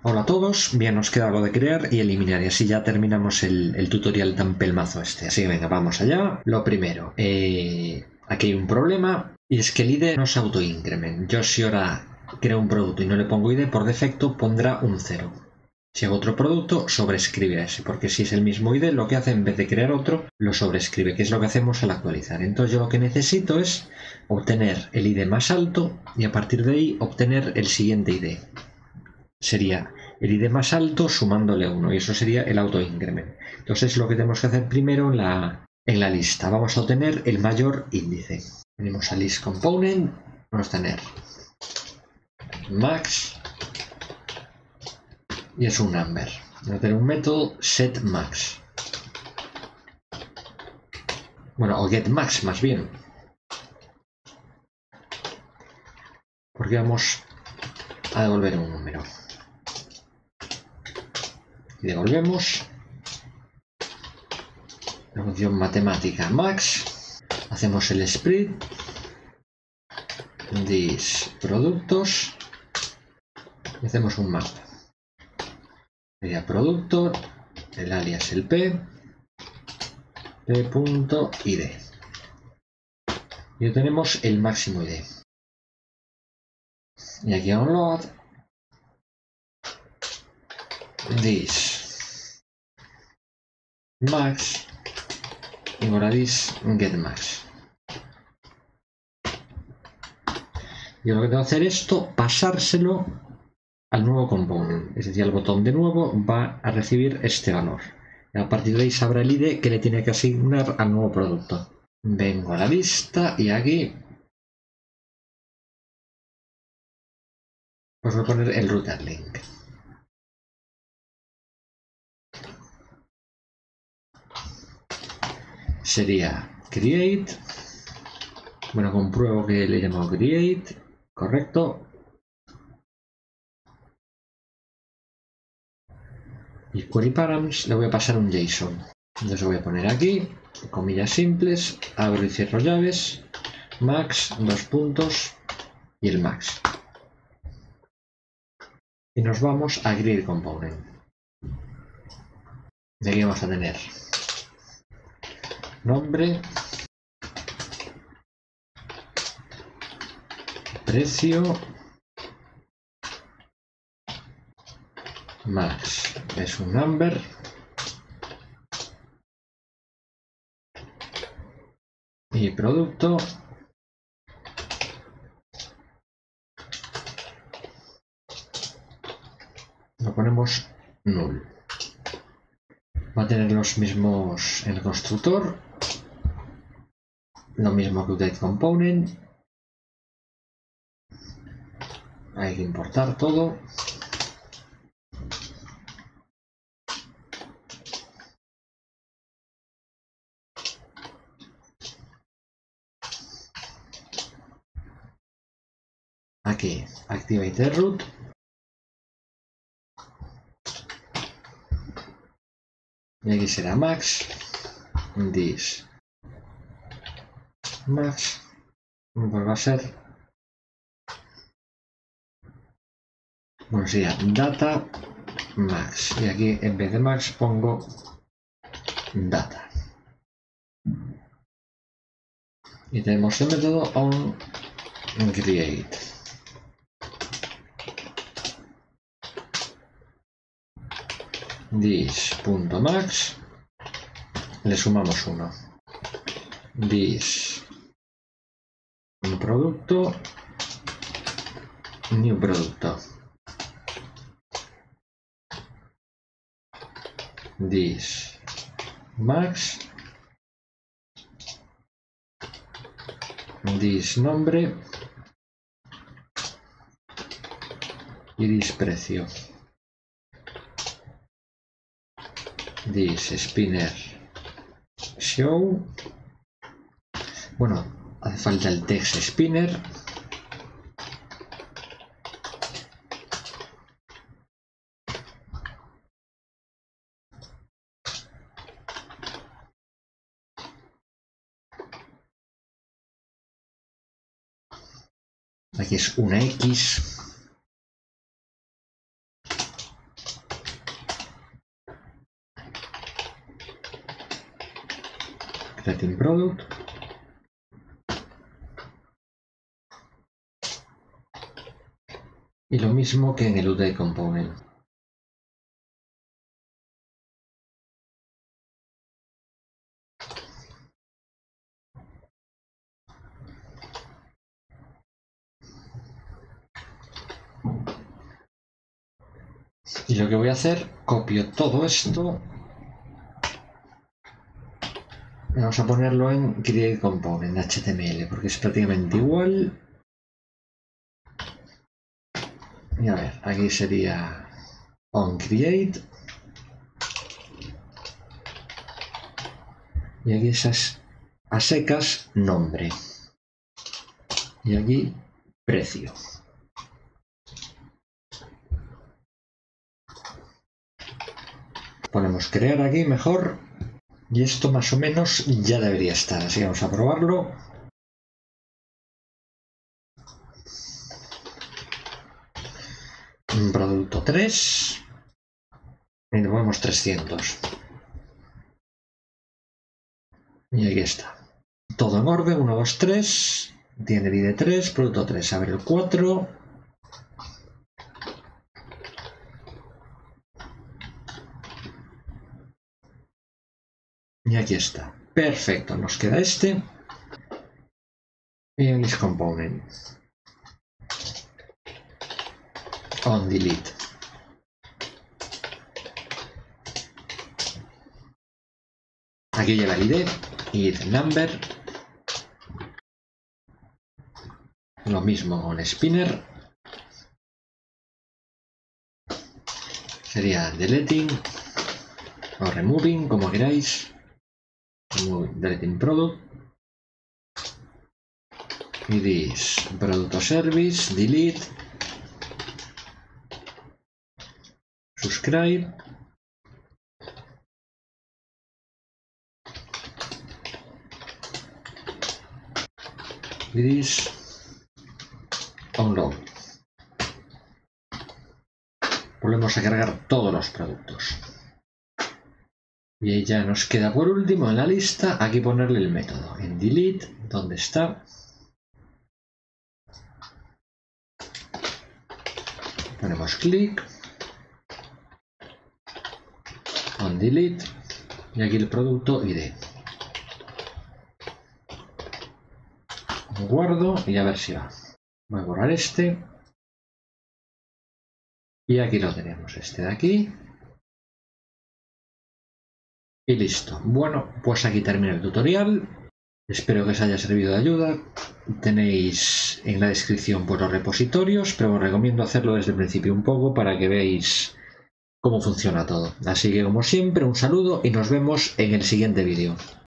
Hola a todos, bien nos queda lo de crear y eliminar y así ya terminamos el, tutorial tan pelmazo este. Así que venga, vamos allá. Lo primero, eh, aquí hay un problema y es que el ID no se autoincrement. Yo si ahora creo un producto y no le pongo ID, por defecto pondrá un 0. Si hago otro producto, sobrescribe ese, porque si es el mismo ID, lo que hace en vez de crear otro, lo sobrescribe, que es lo que hacemos al actualizar. Entonces yo lo que necesito es obtener el ID más alto y a partir de ahí obtener el siguiente ID sería el ID más alto sumándole uno y eso sería el auto increment. Entonces lo que tenemos que hacer primero en la, en la lista, vamos a obtener el mayor índice. Venimos a list component, vamos a tener max y es un number. Vamos a tener un método set max. Bueno, o get max más bien. Porque vamos a devolver un número y devolvemos la función matemática max. Hacemos el split. Dis productos. Y hacemos un map. Sería producto. El alias el p. P.id y tenemos el máximo id y aquí download this max. Y ahora this get max. Y lo que tengo que hacer esto pasárselo al nuevo component. Es decir el botón de nuevo va a recibir este valor. Y a partir de ahí sabrá el ID que le tiene que asignar al nuevo producto. Vengo a la lista y aquí os voy a poner el router link sería create. Bueno, compruebo que le llamo create. Correcto. Y query params le voy a pasar un JSON. Entonces voy a poner aquí, comillas simples, abro y cierro llaves, max, dos puntos y el max. Y nos vamos a grid component. De aquí vamos a tener nombre, precio, max es un number, y producto. Lo ponemos null va a tener los mismos el constructor lo mismo que update component. Hay que importar todo. Aquí, activate root. Y aquí será max. This max va a ser bueno sería data max. Y aquí en vez de max pongo data. Y tenemos el método on create this.max le sumamos uno. This un producto. New producto. This max. This nombre. Y this precio this spinner show bueno Hace falta el text spinner. Aquí es una X. Setting Product. Y lo mismo que en el UD Component. Y lo que voy a hacer, copio todo esto. Vamos a ponerlo en Create Component HTML, porque es prácticamente igual. Y a ver, aquí sería on create. Y aquí esas a secas nombre. Y aquí precio. Ponemos crear aquí mejor. Y esto más o menos ya debería estar. Así que vamos a probarlo. Un producto 3. Y le ponemos 300. Y aquí está. Todo en orden. 1, 2, 3. Tiene ID 3. Producto 3. Abre el 4. Y aquí está. Perfecto, nos queda este. Y en mis component. On delete. Aquí el ID, id number. Lo mismo con spinner. Sería deleting o removing, como queráis deleting product y this producto service delete. Subscribe. Y this download. Volvemos a cargar todos los productos y ya nos queda por último en la lista, aquí ponerle el método. En delete, ¿dónde está? Ponemos clic. On delete. Y aquí el producto ID. Guardo y a ver si va. Voy a borrar este. Y aquí lo tenemos, este de aquí. Y listo. Bueno, pues aquí termina el tutorial. Espero que os haya servido de ayuda. Tenéis en la descripción por los repositorios, pero os recomiendo hacerlo desde el principio un poco para que veáis cómo funciona todo. Así que como siempre, un saludo y nos vemos en el siguiente vídeo.